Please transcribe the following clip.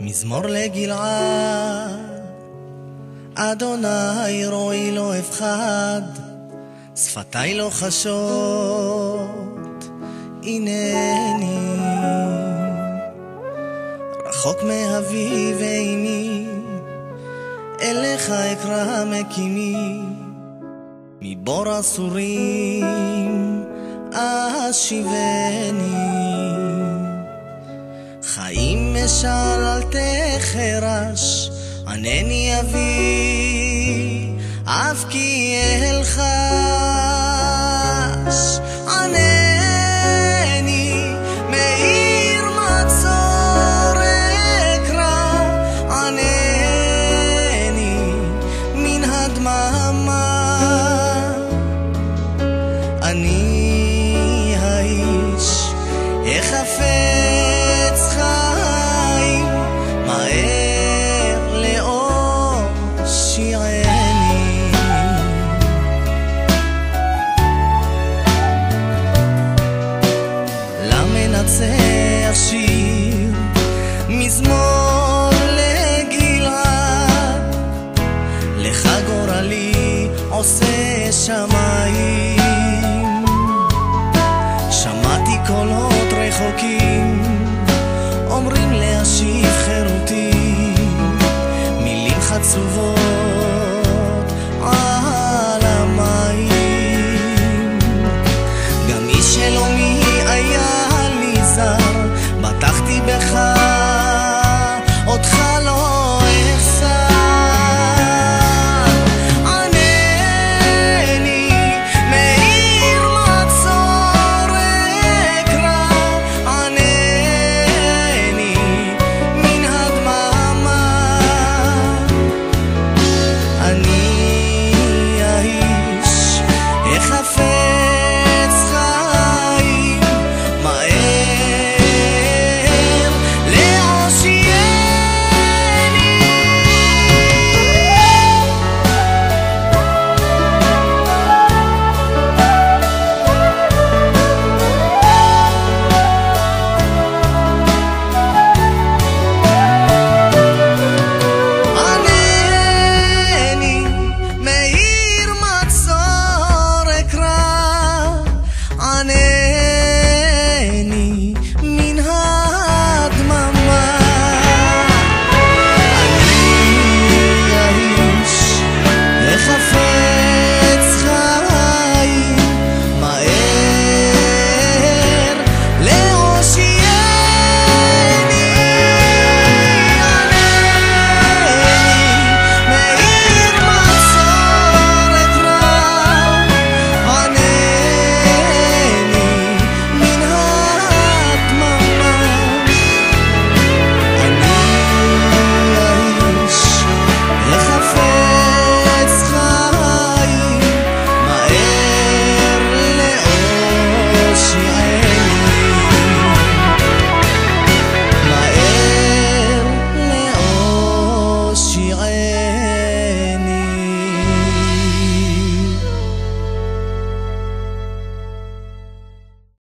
מזמור לגלעד, אדוני רואי לא אפחד, שפתי לא חשות, הנני. רחוק מאבי ואימי, אליך אקרא מקימי, מבור אסורים אשיבני. חיים משל אל תחרש, ענני אבי, אף כי אלחש. שמיים. שמעתי קולות רחוקים, אומרים להשיב חירותי, מילים חצובות